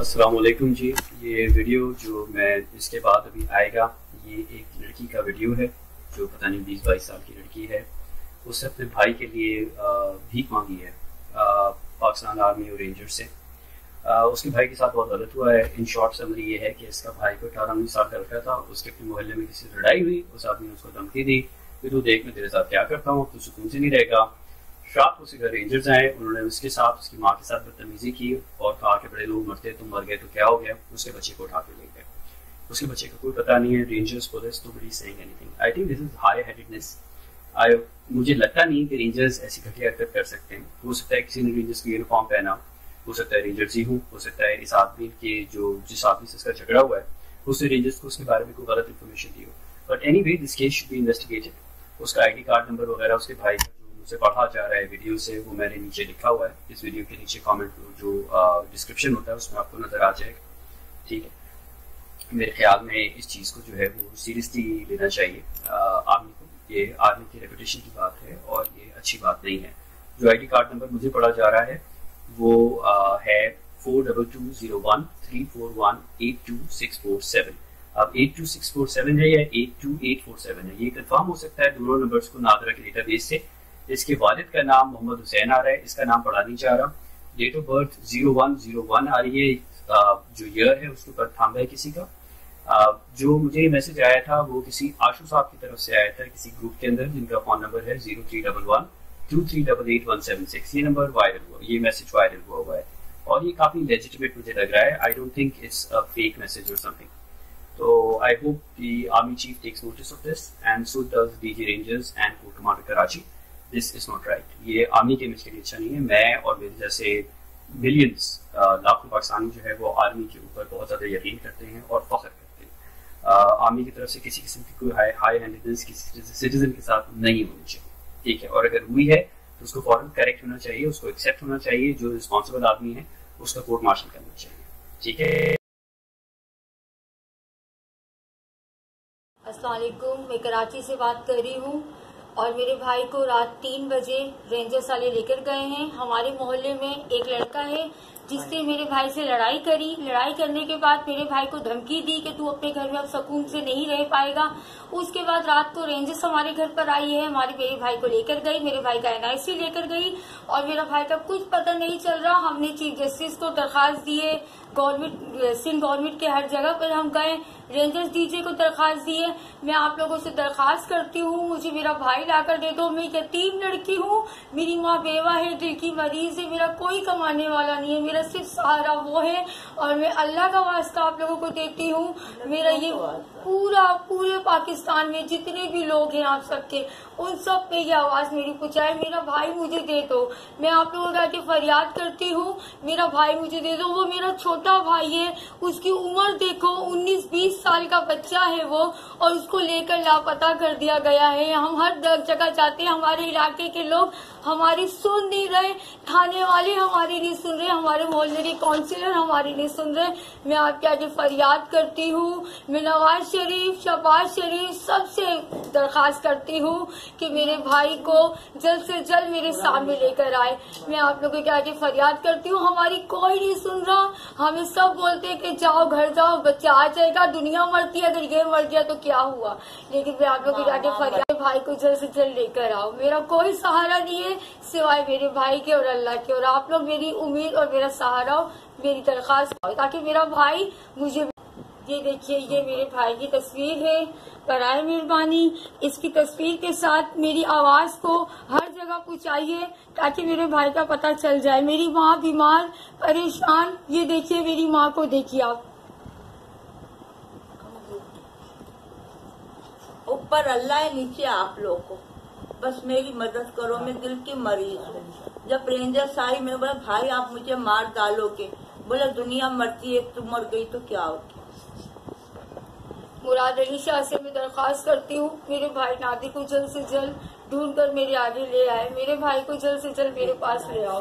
असलकुम जी। ये वीडियो जो मैं इसके बाद अभी आएगा ये एक लड़की का वीडियो है जो पता नहीं बीस बाईस साल की लड़की है। उसने अपने भाई के लिए भीख मांगी है पाकिस्तान आर्मी और रेंजर से। आ, उसके भाई के साथ बहुत गलत हुआ है। इन शॉर्ट समरी ये है कि इसका भाई को अठारह उन्नीस साल का लड़का था। उसके अपने मोहल्ले में किसी लड़ाई हुई। उस आदमी ने उसको धमकी दी। कि तू देख मैं तेरे साथ क्या करता हूँ? तू सुकून से नहीं रहेगा। को उसके घर रेंजर्स आए उन्होंने उसके साथ उसकी माँ के साथ बदतमीजी की और कहा कि बड़े लोग मरते तुम मर गए तो क्या हो गया? उसके बच्चे को उठा के ले गए। उसके बच्चे का कोई पता नहीं है रेंजर्स पुलिस तो बड़ी saying anything I think this is high headedness I मुझे लगता नहीं कि रेंजर्स ऐसी घटिया हरकत कर सकते हैं। हो सकता है किसी ने रेंजर्स की यूनिफॉर्म पहना, हो सकता है रेंजर्स ही हूँ, हो सकता है इस आदमी के जो, जिस आदमी से इसका झगड़ा हुआ है, उसने रेंजर्स को उसके बारे में कोई गलत इन्फॉर्मेशन दी हो। But anyway this case should be investigated उसका आईडी कार्ड नंबर वगैरह उसके भाई का मुझसे पढ़ा जा रहा है वीडियो से वो मैंने नीचे लिखा हुआ है। इस वीडियो के नीचे कॉमेंट जो डिस्क्रिप्शन होता है उसमें आपको नज़र आ जाएगा। ठीक है? मेरे ख्याल में इस चीज़ को जो है वो सीरियसली लेना चाहिए। आर्मी को। ये आर्मी की रेपुटेशन की बात है और ये अच्छी बात नहीं है। जो आईडी कार्ड नंबर मुझे पढ़ा जा रहा है वो आ, है four double two zero one three four one eight two six four seven अब eight two six four seven है या eight two eight four seven है? ये कंफर्म हो सकता है दोनों नंबर्स को नादरा के डेटाबेस से। इसके वालिद का नाम मोहम्मद हुसैन आ रहा है, इसका नाम पढ़ा नहीं चाह रहा date of birth zero one zero one आ रही है जो ईयर है, उसके ऊपर थाम है किसी का? जो मुझे मैसेज आया था, वो किसी आशु साहब की तरफ़ से आया था, किसी ग्रुप के अंदर, जिनका फ़ोन नंबर है zero three double one two three double eight one seven six ये नंबर वायरल हुआ, ये मैसेज वायरल हुआ हुआ है। और ये काफ़ी लेजिटिमेट मुझे लग रहा है। I don't think it's a fake message और समथिंग तो I hope the army chief takes notice of this and so does DG rangers and corps commander Karachi this is not right ये army के image के लिए अच्छा नहीं है। मैं और मेरे जैसे मिलियंस लाखों पाकिस्तानी जो है वो आर्मी के ऊपर बहुत ज़्यादा यकीन करते हैं और फख्र करते हैं। आर्मी की तरफ़ से किसी किस्म की कोई हाई हैंडेडनेस किसी सिटीजन के साथ नहीं होनी चाहिए। ठीक है? और अगर हुई है तो उसको फॉरन करेक्ट होना चाहिए, उसको एक्सेप्ट होना चाहिए, जो रिस्पॉन्सिबल आदमी है, उसका कोर्ट मार्शल करना चाहिए। ठीक है? असलकुम मैं कराची से बात कर रही हूँ। और मेरे भाई को रात तीन बजे रेंजर्स वाले लेकर गए हैं। हमारे मोहल्ले में एक लड़का है जिसने मेरे भाई से लड़ाई करी। लड़ाई करने के बाद मेरे भाई को धमकी दी कि तू अपने घर में अब सुकून से नहीं रह पाएगा। उसके बाद रात को रेंजर्स हमारे घर पर आई है। हमारे मेरे भाई को लेकर गई। मेरे भाई का एनआईसी लेकर गई। और मेरा भाई का कुछ पता नहीं चल रहा। हमने चीफ जस्टिस को दरखास्त दिए। गवर्नमेंट सिंध गवर्नमेंट के हर जगह पर हम गए। रेंजर्स डीजे को दरखास्त दी है मैं आप लोगों से दरखास्त करती हूँ। मुझे मेरा भाई लाकर दे दो। मैं यतीम लड़की हूँ। मेरी माँ बेवा है दिल की मरीज़ है। मेरा कोई कमाने वाला नहीं है। मेरा सिर्फ़ सहारा वो है। और मैं अल्लाह का वास्ता आप लोगों को देती हूँ। मेरा ये पूरा पूरे पाकिस्तान में जितने भी लोग हैं आप सबके उन सब पे ये आवाज़ मेरी पहुँचाए मेरा भाई मुझे दे दो। मैं आप लोगों का फरियाद करती हूँ। मेरा भाई मुझे दे दो। वो मेरा छोटा भाई है, उसकी उम्र देखो 19-20 साल का बच्चा है वो, और उसको लेकर लापता कर दिया गया है। हम हर जगह जाते हैं, हमारे इलाके के लोग हमारी सुन नहीं रहे थाने वाले हमारी नहीं सुन रहे हमारे मोहल्ले के काउंसिलर हमारी नहीं सुन रहे। मैं आपके आगे फरियाद करती हूँ मैं नवाज़ शरीफ शबाज शरीफ सबसे दरखास्त करती हूँ कि मेरे भाई को जल्द से जल्द मेरे सामने लेकर आए। मैं आप लोगों के आगे फरियाद करती हूँ हमारी कोई नहीं सुन रहा। हमें सब बोलते हैं कि जाओ घर जाओ बच्चा आ जाएगा दुनिया मरती है अगर ये मर गया तो क्या हुआ? लेकिन मैं आप लोगों के आगे फरियाद भाई को जल्द से जल्द लेकर आओ। मेरा कोई सहारा नहीं है सिवाय मेरे भाई के और अल्लाह के। और आप लोग मेरी उम्मीद और मेरा सहारा हो, मेरी दरखास्त ताकि मेरा भाई मुझे ये देखिए, ये मेरे भाई की तस्वीर है कराए मेहरबानी। इसकी तस्वीर के साथ मेरी आवाज़ को हर जगह पहुंचाइए, ताकि मेरे भाई का पता चल जाए। मेरी माँ बीमार, परेशान, ये देखिए मेरी माँ को देखिए आप। ऊपर अल्लाह है, नीचे आप लोग को। बस मेरी मदद करो, मैं दिल की मरीज़ हूँ। जब रेंजर साई में बोला, भाई, आप मुझे मार डालोगे। बोला, दुनिया मरती है तुम मर गई तो क्या होगी मुराद अली शाह से मैं दरख्वास्त करती हूँ, मेरे भाई नादी को जल्द से जल्द ढूंढ कर मेरे आगे ले आए। मेरे भाई को जल्द से जल्द मेरे पास ले आओ।